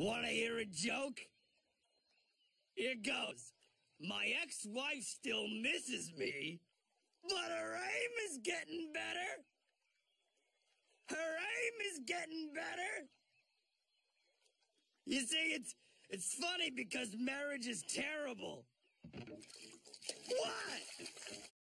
Want to hear a joke? Here goes. My ex-wife still misses me, but her aim is getting better. Her aim is getting better. You see, it's it's funny because marriage is terrible.